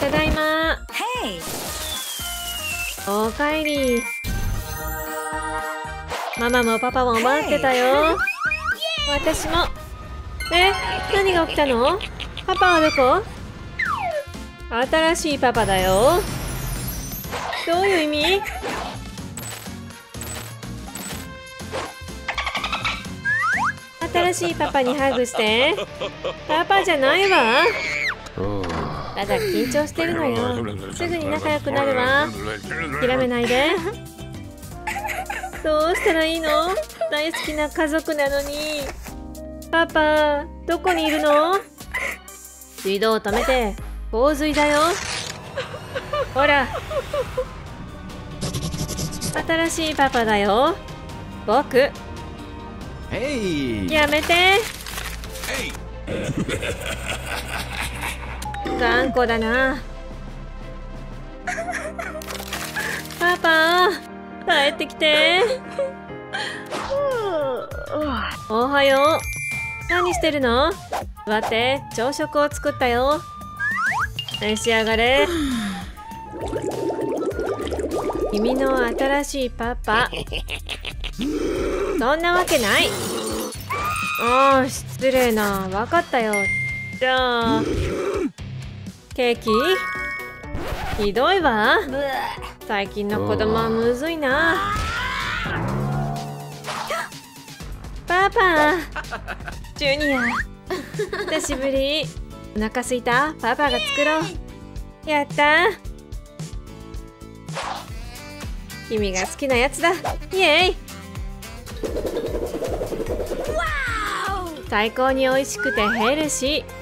ただいま!おかえり。ママもパパも待ってたよ。私も。え何が起きたの？パパはどこ？新しいパパだよ。どういう意味？新しいパパにハグして。パパじゃないわただ緊張してるのよ。すぐに仲良くなるわ。諦めないで。どうしたらいいの？大好きな家族なのに。パパどこにいるの？水道を止めて洪水だよ。ほら。新しいパパだよ。僕!やめて頑固だな。パパ帰ってきて。おはよう。何してるの？座って朝食を作ったよ。召し上がれ。君の新しいパパ。そんなわけない。ああ失礼な。分かったよ。じゃあ。ケーキ。ひどいわ。最近の子供はむずいな。パパ。ジュニア。久しぶり。お腹すいた？パパが作ろう。やった。君が好きなやつだ。イエイ。最高に美味しくてヘルシー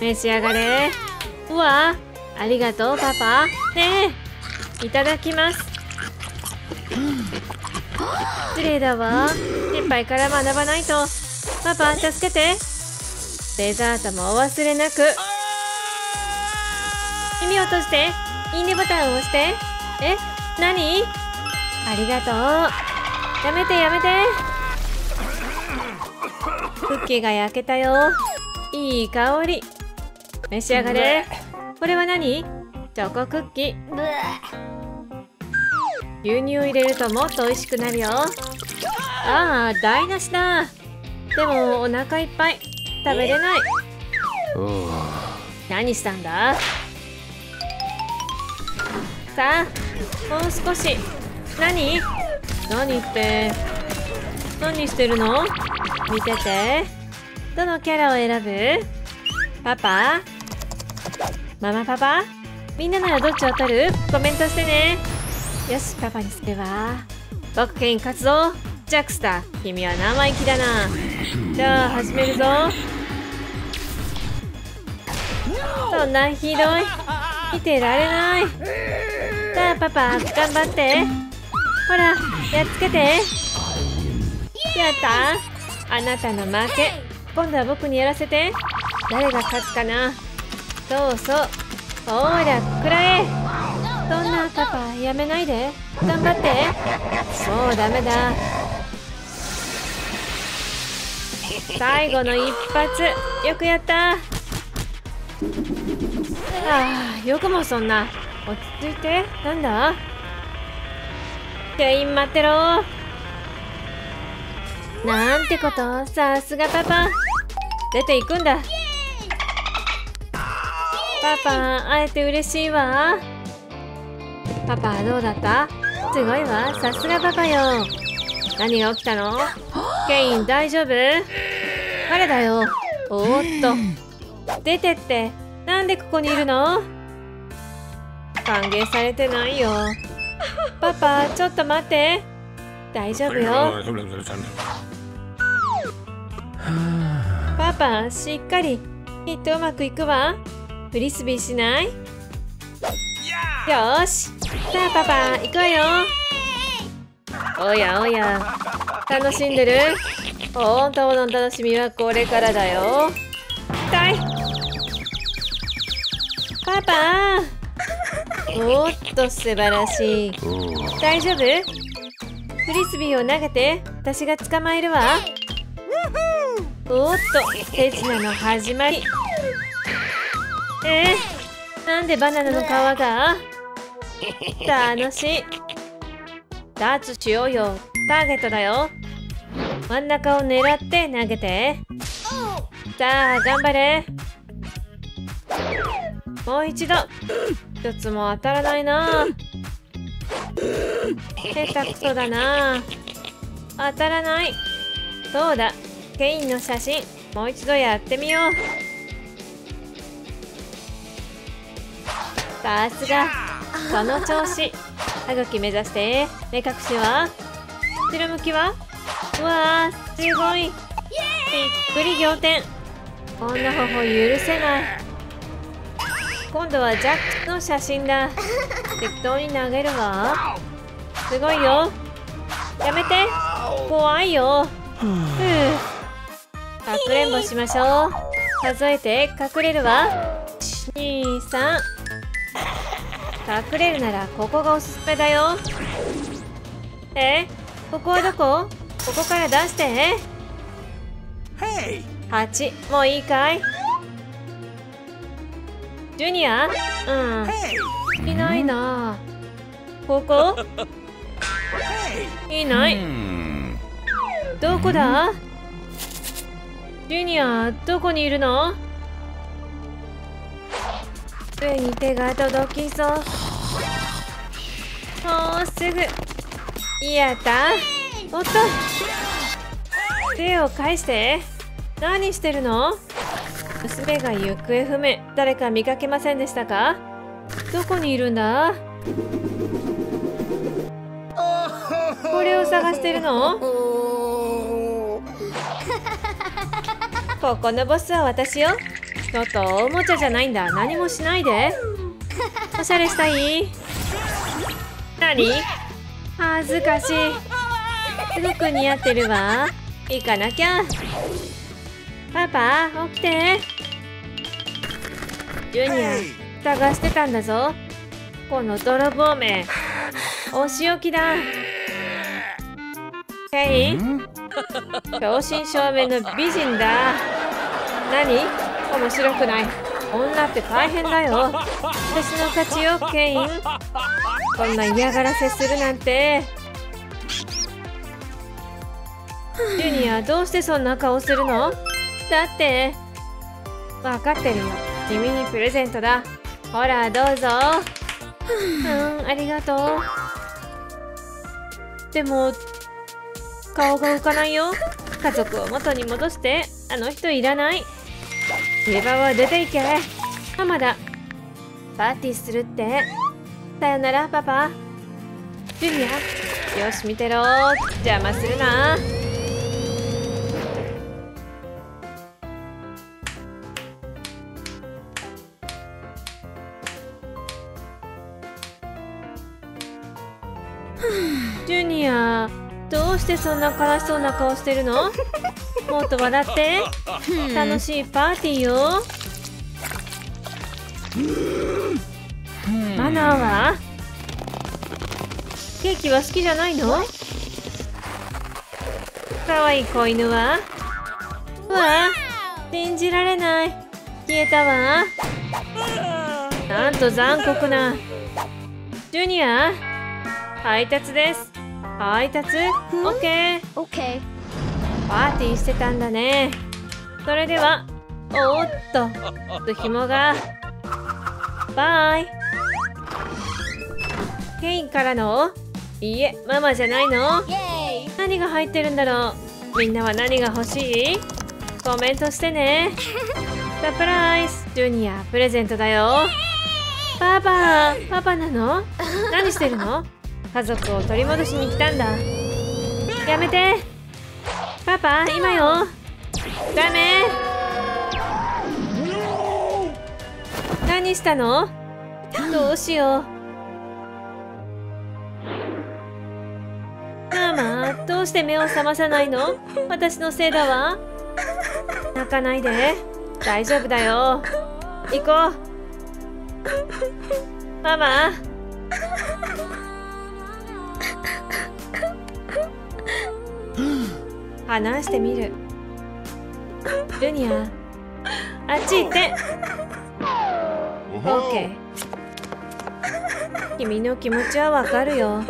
召し上がれ。うわありがとうパパ。ねえいただきます。失礼だわ。失敗から学ばないと。パパ助けて。デザートもお忘れなく。耳を閉じていいねボタンを押して。え何？ありがとう。やめてやめて。クッキーが焼けたよ。いい香り。召し上がれ。これは何？チョコクッキー。牛乳を入れるともっと美味しくなるよ。ああ台無しだ。でもお腹いっぱい。食べれない。Oh. 何したんだ？さあもう少し。何？何って？何してるの？見てて。どのキャラを選ぶ？パパ？ママパパみんなならどっちを取る？コメントしてね。よしパパにするわ。僕ケイン勝つぞ。ジャックスター君は生意気だな。じゃあ始めるぞ。そんなひどい。見てられない。さあパパ頑張って。ほらやっつけて。やった。あなたの負け。今度は僕にやらせて。誰が勝つかな。そうそう。ほらくらえそんなパパやめないで。頑張って。そうダメだ。最後の一発。よくやった。ああよくもそんな。落ち着いて。なんだ？店員待ってろ。なんてこと。さすがパパ。出ていくんだ。パパ会えて嬉しいわ。パパどうだった？すごいわ。さすがパパよ。何が起きたの？ケイン大丈夫？彼だよ。おっと。出てって。なんでここにいるの？歓迎されてないよ。パパちょっと待って。大丈夫よ。パパしっかり。きっとうまくいくわ。フリスビーしない？よー。し。さあパパ行くわよ。おやおや。楽しんでる？本当の楽しみはこれからだよ。痛い。パパ。おっと素晴らしい。Oh. 大丈夫？フリスビーを投げて私が捕まえるわ。おっと手品の始まりえー、なんでバナナの皮が？楽しい。ダーツしようよ。ターゲットだよ。真ん中を狙って投げて。さあ頑張れ。もう一度。一つも当たらないな。下手くそだな。当たらない。そうだ。ケインの写真。もう一度やってみよう。さすが。その調子。歯茎目指して。目隠しは？後ろ向きは？うわーすごい。びっくり仰天。こんな方法許せない。今度はジャックの写真だ。適当に投げるわ。すごいよ。やめて。怖いよ。ふう。かくれんぼしましょう。数えて隠れるわ。123隠れるならここがおすすめだよ。え？ここはどこ？ここから出して。8もういいかい？ジュニア？うん。いないな。ここ？いない。Hmm. どこだ？ジュニアどこにいるの？上に手が届きそう。もうすぐ。やった。おっと。手を返して。何してるの？娘が行方不明。誰か見かけませんでしたか？どこにいるんだ？これを探してるの？ここのボスは私よちょっとおもちゃじゃないんだ。何もしないで。おしゃれしたい？何？恥ずかしい。すごく似合ってるわ。行かなきゃ。パパ起きて。ジュニア探してたんだぞ。この泥棒め。お仕置きだ。ケイン。正真正銘の美人だ。何？面白くない。女って大変だよ。私の勝ちよケイン。こんな嫌がらせするなんて。ジュニアどうしてそんな顔するの？だって。分かってるよ。君にプレゼントだ。ほらどうぞ。うんありがとう。でも顔が浮かないよ。家族を元に戻してあの人いらない。リバは出て行け。ママだパーティーするって。さよならパパ。ジュニア。よし見てろ。邪魔するな。ジュニアどうしてそんな悲しそうな顔してるの？もっと笑って。楽しいパーティーよ。マナーは？ケーキは好きじゃないの？かわいい子犬は？うわ信じられない。消えたわ。なんと残酷な。ジュニア配達です。配達？オッケー。Okay. パーティーしてたんだね。それではおーっと紐が。 Bye。ケインからの？いいえママじゃないの!何が入ってるんだろう？みんなは何が欲しい？コメントしてね。サプライズ。ジュニアプレゼントだよ。パパパパなの？何してるの？家族を取り戻しに来たんだ。やめてパパ今よ。ダメ。何したの？どうしよう。ママどうして目を覚まさないの？私のせいだわ。泣かないで。大丈夫だよ。行こう。ママ話してみる。ジュニア。あっち行ってオッケー。君の気持ちはわかるよ。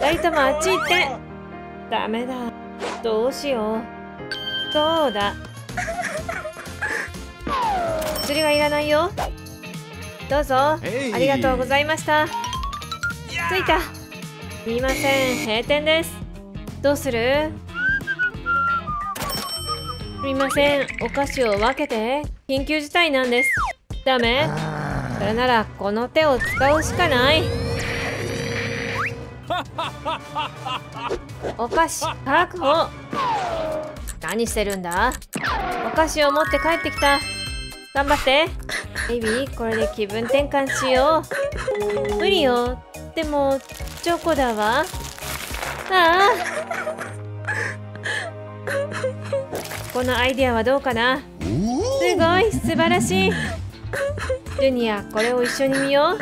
二人ともあっち行って。ダメだ。どうしよう。そうだ。釣りはいらないよ。どうぞ。ありがとうございました。着いた。すみません。閉店です。どうする？すみません。お菓子を分けて緊急事態なんです。ダメ？それならこの手を使うしかない。お菓子確保何してるんだ？お菓子を持って帰ってきた。頑張って。ベイビーこれで気分転換しよう。無理よ。でもチョコだわ。ああこのアイデアはどうかな？すごい素晴らしい。ジュニアこれを一緒に見よう。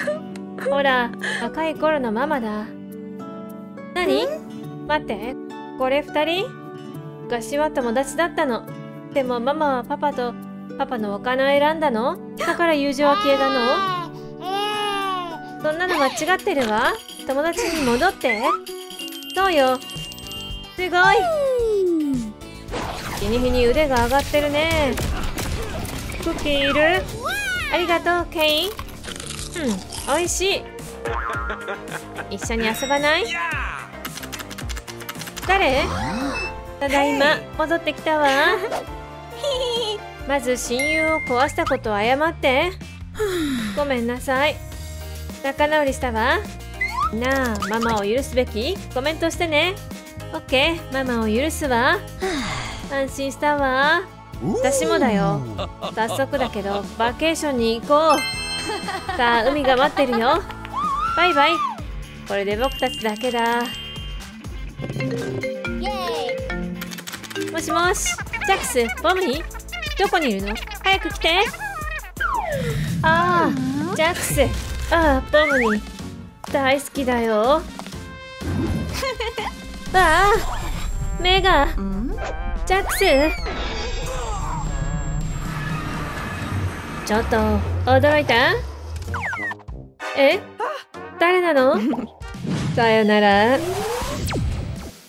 ほら若い頃のママだ。何？待って。これ二人？昔は友達だったの。でもママはパパとパパのお金を選んだの？だから友情は消えたの？そんなの間違ってるわ。友達に戻って。そうよ。すごい。日に日に腕が上がってるね。クッキーいる？ありがとうケイン。うん美味しい。一緒に遊ばない？誰？ただいま戻ってきたわ。まず親友を壊したことを謝って。ごめんなさい。仲直りしたわ。なあママを許すべき？コメントしてね。オッケーママを許すわ安心したわ。私もだよ。早速だけどバケーションに行こう。さあ海が待ってるよ。バイバイ。これで僕たちだけだ。もしもし。ジャックスボムニー？どこにいるの？早く来て。ああジャックス。ああボムニー。大好きだよ。ああ。目がジャックスちょっと驚いた？え？誰なの？さよなら。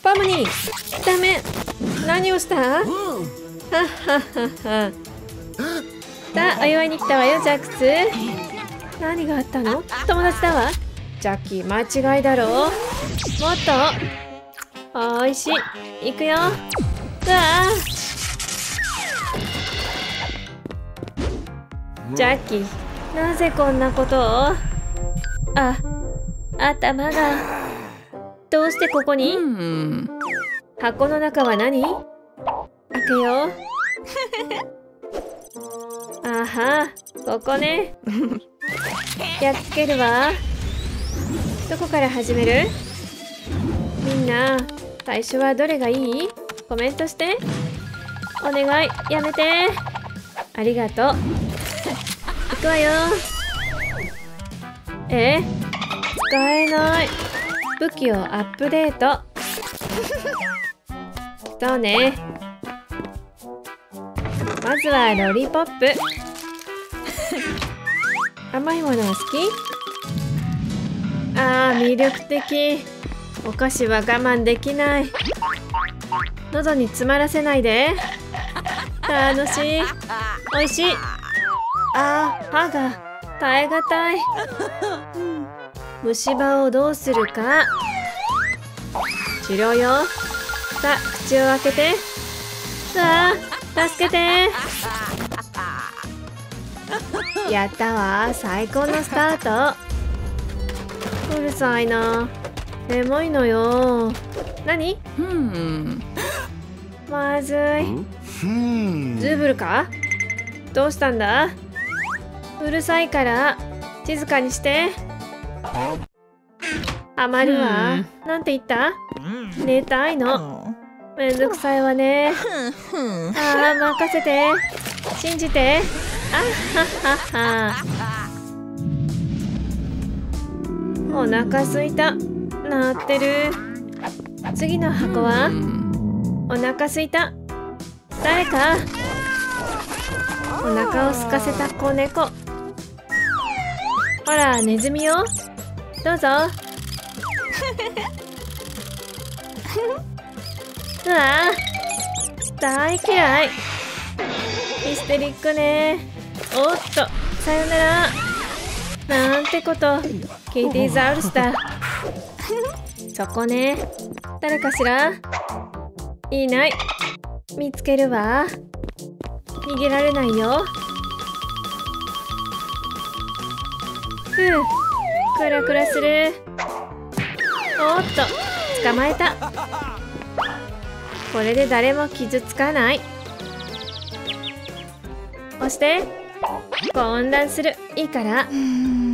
パムニーダメ。何をした？はっはっはっは。さあお祝いに来たわよジャックス何があったの？友達だわ。ジャッキー間違いだろう。もっと。おいしい。行くよあジャッキーなぜこんなことを？あ頭が。どうしてここに？箱の中は何？開けよう。あはここね。やっつけるわ。どこから始める？みんな最初はどれがいい？コメントして。お願い。やめて。ありがとう。行くわよ。え？使えない。武器をアップデート。そうね。まずはロリポップ。甘いものは好き？あー魅力的。お菓子は我慢できない。喉に詰まらせないで。楽しい。美味しい。あー歯が耐え難い。虫歯をどうするか。治療よ。さあ口を開けて。さあ助けて。やったわ。最高のスタート。うるさいな。眠いのよ。何？まずい。Hmm. ズーブルか？どうしたんだ？うるさいから静かにして。ハマるわ。なんて言った？寝たいの。めんどくさいわね。ああ任せて。信じて。あははは。お腹すいた。なってる。次の箱は？お腹すいた。誰か？お腹を空かせた子猫。ほらネズミよ。どうぞ。うわ。大嫌い。ヒステリックね。おっと。さよなら。なんてこと。キティザウルスだそこね。誰かしら？いない。見つけるわ。逃げられないよ。ふう。クラクラする。おっと。捕まえた。これで誰も傷つかない。押して。混乱する。いいから。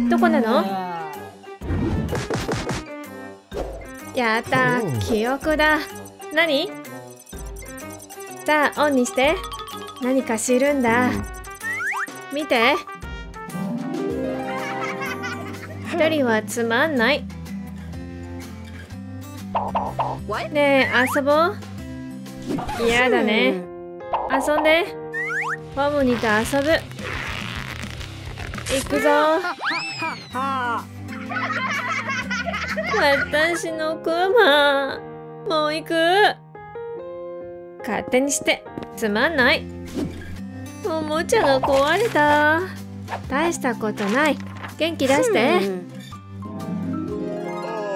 どこなの？やった。記憶だ。何？さあオンにして。何か知るんだ。見て。一人はつまんない。ねえ遊ぼう。嫌だね。遊んで。ポムニと遊ぶ。行くぞ。私のクマ。もう行く勝手にして。つまんない。おもちゃが壊れた。大したことない。元気出して。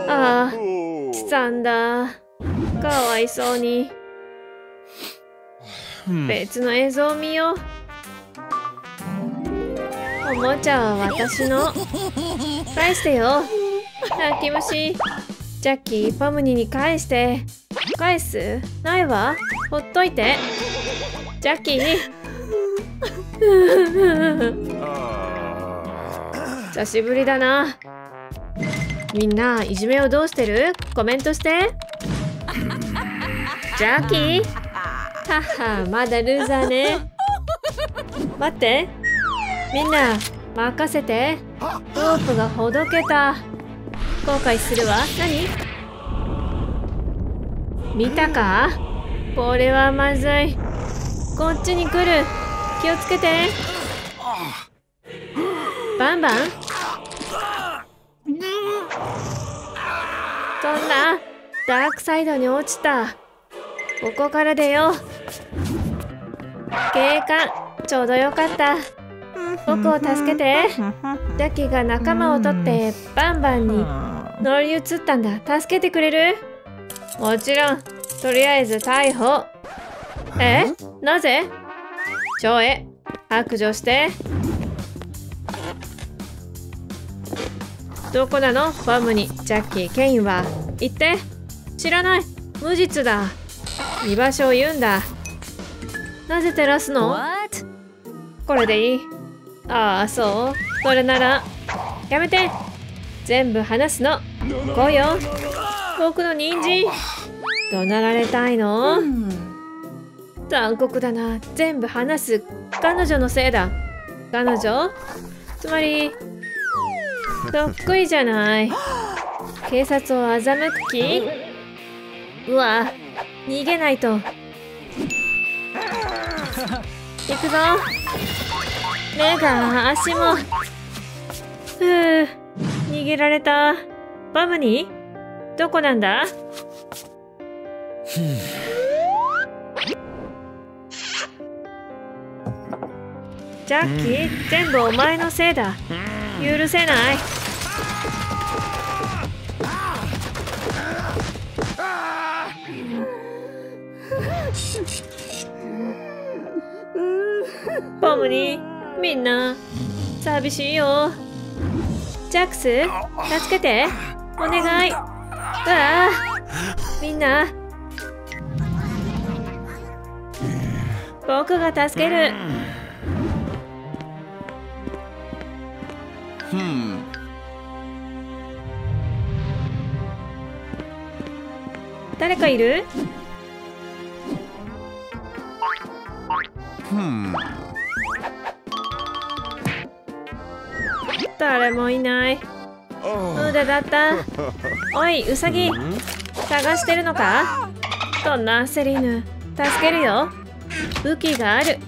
ああ悲惨だ。かわいそうに。別の映像を見よう。おもちゃは私の。返してよ。泣き虫。ジャッキーパムニに返して返す？ないわ。ほっといて。ジャッキー久しぶりだな。みんないじめをどうしてる？コメントして。ジャッキー。ははまだルーザーね。待って。みんな任せて。ロープがほどけた。後悔するわ。何？見たか？これはまずい。こっちに来る。気をつけて。バンバン。そんなダークサイドに落ちた。ここから出よう。警官ちょうどよかった。僕を助けて。ジャッキーが仲間を取ってバンバンに乗り移ったんだ。助けてくれる？もちろんとりあえず逮捕えなぜ蝶へ白状してどこなのバムにジャッキーケインは言って知らない無実だ居場所を言うんだなぜ照らすのこれでいいああそうそれならやめて全部話すの来いよ僕の人参。怒鳴られたいの？残酷だな。全部話す。彼女のせいだ。彼女？つまりそっくりじゃない。警察を欺く気？うわ逃げないと。行くぞ。目が足も。ふう逃げられた。バムに？どこなんだ？ジャッキー全部お前のせいだ。許せない。ポムにみんな寂しいよ。ジャックス助けて。お願い。うわあ。みんな。僕が助ける。Hmm. 誰かいる？Hmm. 誰もいない。無駄だった おいウサギ探してるのか？そんな焦り犬助けるよ。武器がある。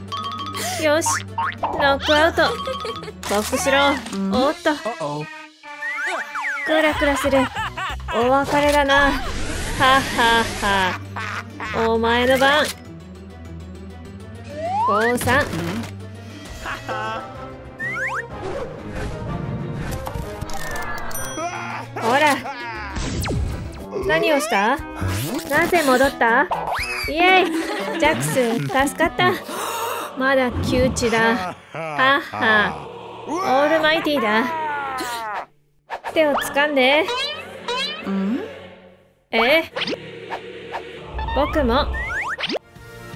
よしノックアウト。ボックしろ。おっと.クラクラする。お別れだな。はっはっは。お前の番。降参ほら何をした？なぜ戻った？イエイ！ジャックス助かった。まだ窮地だ。はっは。オールマイティーだ。手を掴んで。え？僕も。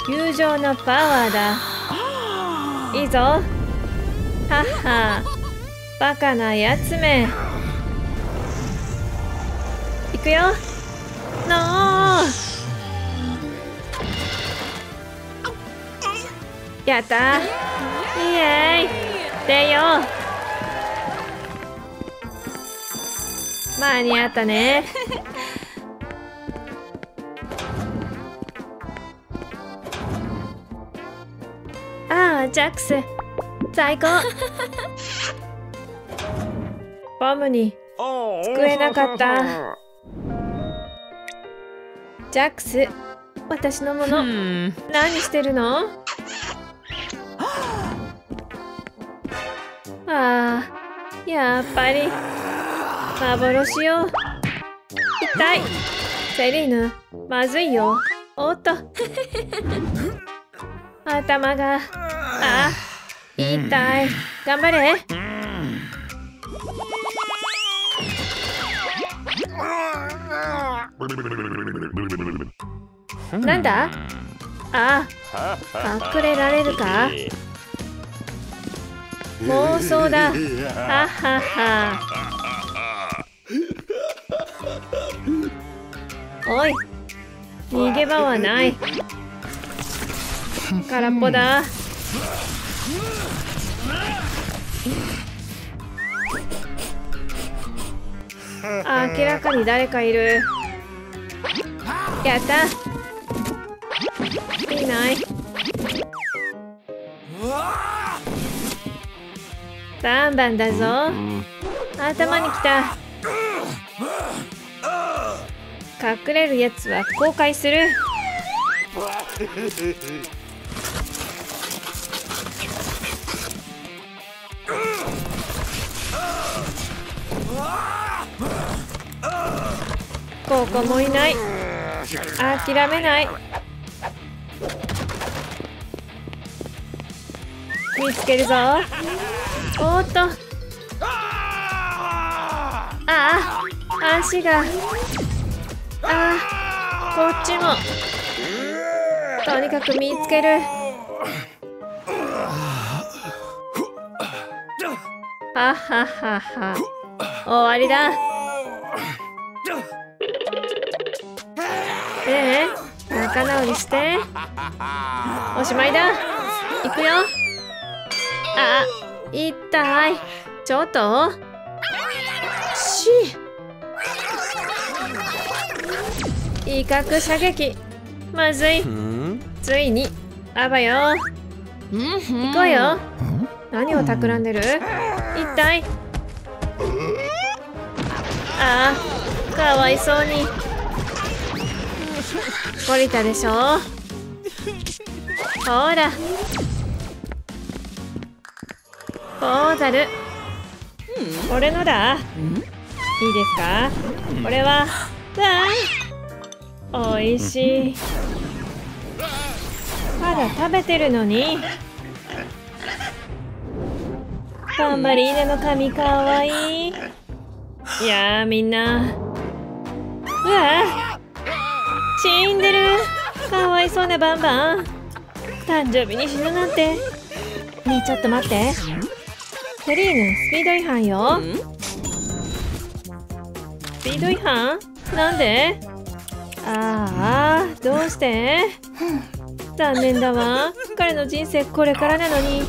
友情のパワーだ。いいぞ。はっは。バカなやつめ。行くよのーやった。イエーイ。出よう。間に合ったね。ああジャックス。最高 ボムに。救えなかったジャックス。私のもの、Hmm. 何してるの？ああやっぱり。幻よ痛い。セリーヌ。まずいよ。おっと。頭が。あ痛い。頑張れなんだ？ああ隠れられるか？妄想だ。はははおい。逃げ場はない。空っぽだ。明らかに誰かいるやった。いない。バンバンだぞ。頭に来た。隠れるやつは後悔する。ここもいない諦めない。見つけるぞ。おっと。ああ足が。ああこっちも。とにかく見つける。はっはっはっは。終わりだ。ええ仲直りして。おしまいだ。行くよ。あ痛いちょっと。し。威嚇射撃。まずい。Hmm? ついに。あばよ。行こうよ。何を企んでる？一体。ああかわいそうに懲りたでしょ？ほら。ポーザル。俺のだ。いいですか？これはわあおいしい。まだ食べてるのに。タンバリーナの髪かわいい。いやーみんな。うわ死んでる。かわいそうなバンバン。誕生日に死ぬなんて。ねえちょっと待って。セリーヌスピード違反よ。スピード違反？なんで？ああどうして？残念だわ。彼の人生これからなのに。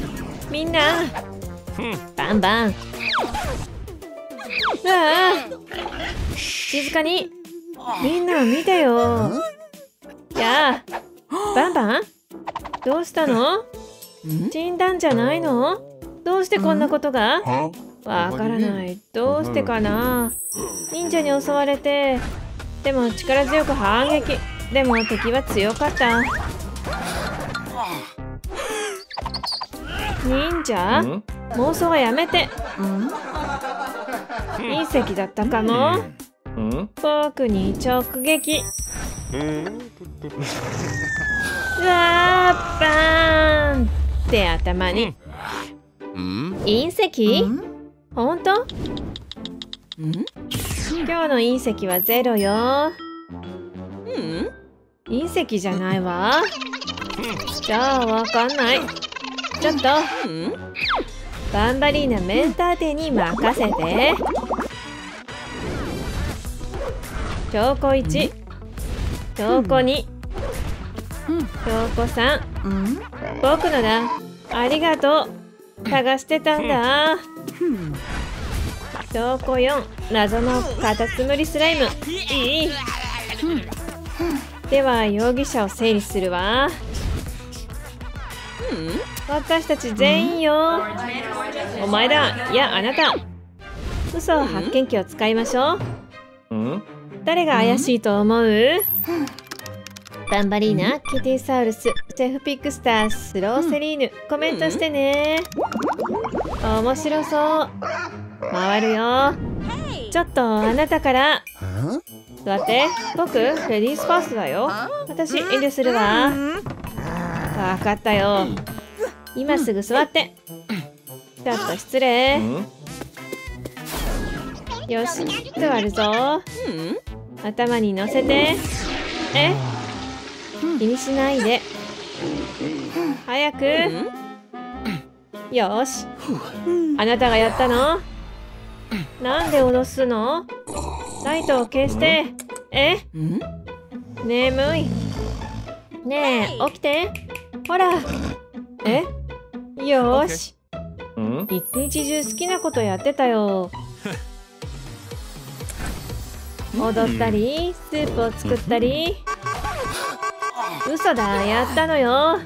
みんな。バンバン。うわあ静かに。みんな見てよ。やあバンバン？どうしたの？死んだんじゃないの？どうしてこんなことが？わからない。どうしてかな？忍者に襲われて。でも力強く反撃。でも敵は強かった。忍者？ん？妄想はやめて。隕石だったかもん僕に直撃。うわーバーンって頭に。ん隕石？本当？今日の隕石はゼロよ。うん隕石じゃないわ。じゃあわかんない。ちょっと。バンバリーナメンターテに任せて。証拠1証拠2証拠3僕のだありがとう。探してたんだ。証拠4謎のカタツムリスライム。いい？では容疑者を整理するわ。私たち全員よ。お前だ。いやあなた。嘘発見器を使いましょうん誰が怪しいと思う？バンバリーナ、キティサウルス、セフピックスター、スローセリーヌ、コメントしてね。面白そう。回るよ。ちょっとあなたから。座って、僕、レディースファーストだよ。私、遠慮するわ。わかったよ。今すぐ座って。ちょっと失礼。よし、座るぞ。頭に乗せて。え？気にしないで。早く。よし。あなたがやったの？なんで脅すの？ライトを消して。え？眠い。ねえ、起きて。ほら。え？よーし。ん？一日中好きなことやってたよ。踊ったり、スープを作ったり。嘘だ、やったのよ。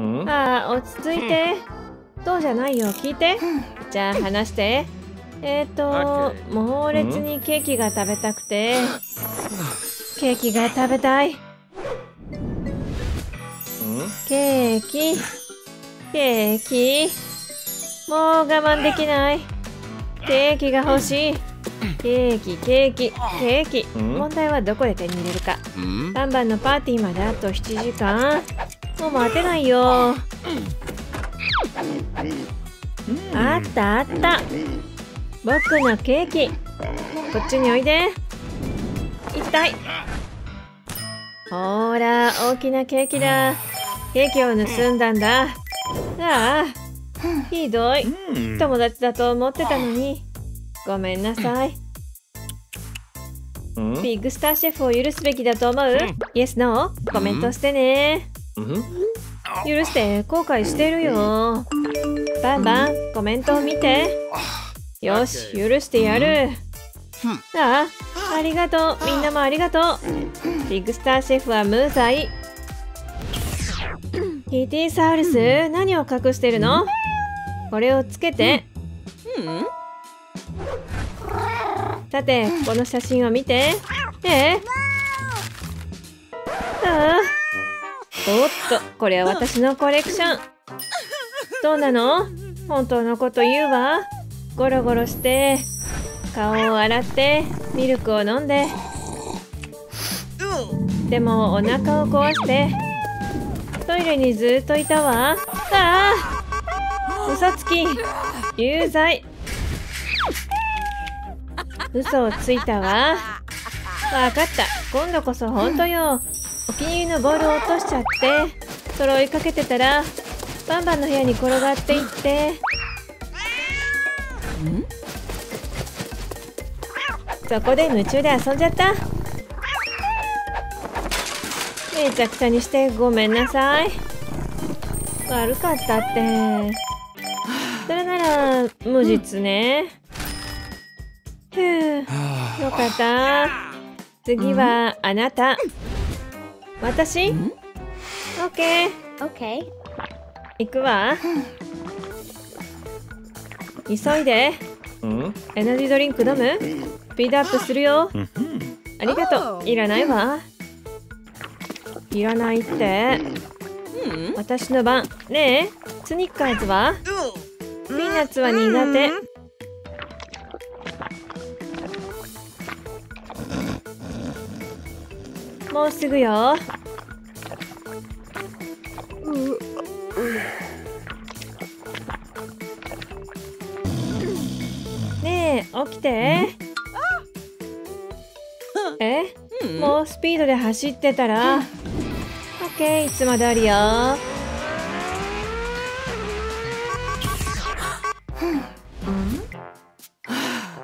ん？ああ、落ち着いて。そうじゃないよ、聞いて。じゃあ話して。えっ、ー、と、猛烈にケーキが食べたくて。ケーキが食べたい。ケーキ。ケーキ。もう我慢できない。ケーキが欲しい。ケーキ、ケーキ、ケーキ。うん？問題はどこで手に入れるか。ん？バンバンのパーティーまであと7時間。もう待てないよ。あったあった。僕のケーキ。こっちにおいで。痛いほーら大きなケーキだ。ケーキを盗んだんだ。ああひどい。友達だと思ってたのにごめんなさい。ん？ビッグスターシェフを許すべきだと思う、イエスノーコメントしてね、許して後悔してるよ。バンバンコメントを見て。よし許してやる。ああありがとう。みんなもありがとう。ビッグスターシェフは無罪。キティサウルス何を隠してるの？これをつけてさてこの写真を見て。ええ。ああ。おっとこれは私のコレクション。どうなの？本当のこと言うわ。ゴロゴロして顔を洗ってミルクを飲んで。でもお腹を壊してトイレにずっといたわ。ああ。嘘つき。有罪。嘘をついたわ。わかった。今度こそ本当よ。お気に入りのボールを落としちゃって。それ追いかけてたらバンバンの部屋に転がっていって。そこで夢中で遊んじゃった。めちゃくちゃにしてごめんなさい。悪かったって。それなら無実ね。よかった。次はあなた。私？オッケー Okay. 行くわ。急いで。うん。エナジードリンク飲む？スピードアップするよ。ありがとう。いらないわ。いらないって。私の番。ねえ。スニッカーズは？ピーナッツは苦手もうすぐよ。ねえ起きて。え？もうスピードで走ってたら？オッケーいつも通りよ。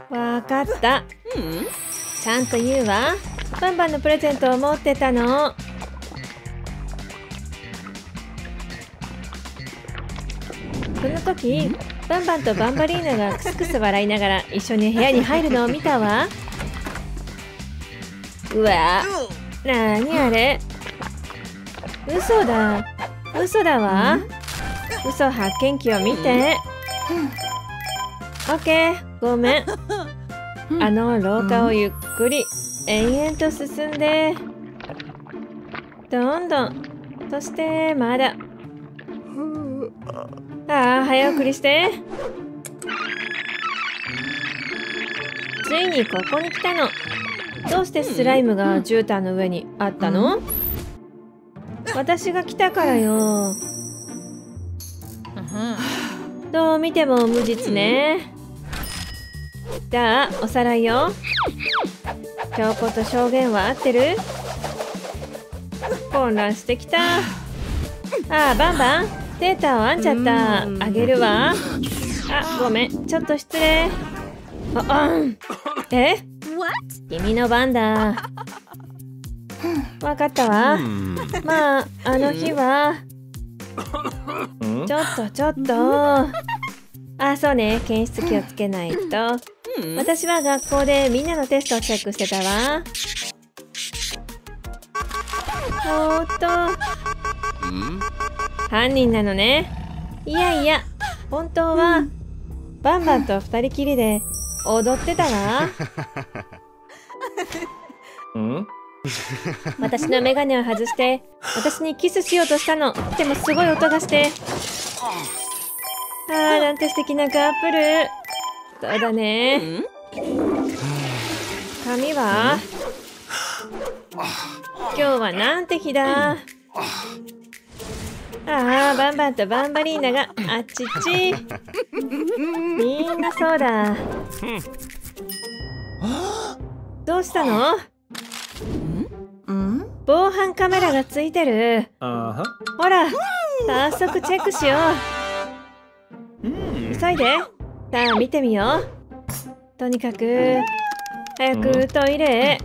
わかった。ちゃんと言うわバンバンのプレゼントを持ってたの。その時バンバンとバンバリーナがクスクス笑いながら一緒に部屋に入るのを見たわ。うわなにあれ？嘘だ。嘘だわ。嘘発見器を見て。オッケーごめん。あの廊下をゆっくり延々と進んでどんどんそしてまだ。ああ早送りして。ついにここに来たの。どうしてスライムが絨毯の上にあったの？私が来たからよ。どう見ても無実ね。じゃあおさらいよ。証拠と証言は合ってる？混乱してきた。ああバンバン。データを編んじゃった。あげるわ。あごめん。ちょっと失礼。あうん。え？君の番だ。わかったわ。まああの日は。うん？ちょっとちょっとあそうね。検出気をつけないと。私は学校でみんなのテストをチェックしてたわ。おーっと。うん犯人なのね。いやいや本当はバンバンと二人きりで踊ってたわ。うん？私のメガネを外して私にキスしようとしたの。でもすごい音がしてあーなんて素敵なカップル。そうだね。髪は？今日はなんて日だ？ああバンバンとバンバリーナがあっちっち。みんなそうだ。どうしたの？防犯カメラがついてる。ほら早速チェックしよう急いで。さあ見てみよう。とにかく早くトイレへ。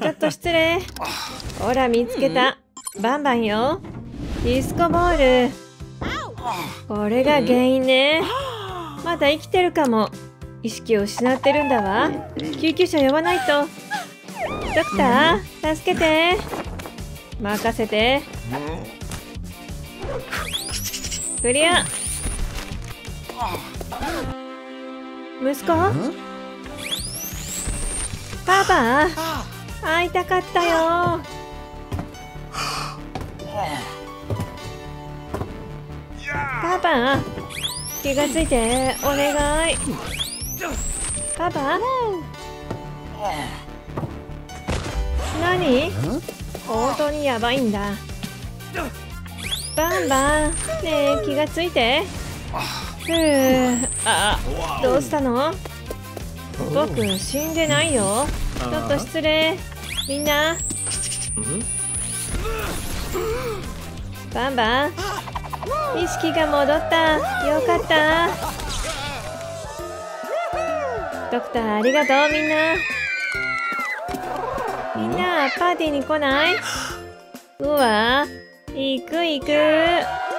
ちょっと失礼。ほら見つけた。バンバンよ。ディスコボール。これが原因ね。まだ生きてるかも。意識を失ってるんだわ。救急車呼ばないと。ドクター助けて。任せてクリア。息子？パパ？会いたかったよ。パパ？気がついて。お願い。パパ？何？本当にやばいんだバンバン。ねえ気がついて。ふう。あどうしたの？僕死んでないよ。ちょっと失礼。みんな。うんバンバン。意識が戻った。よかった。ドクターありがとうみんな。みんなパーティーに来ない？うわ行く行く。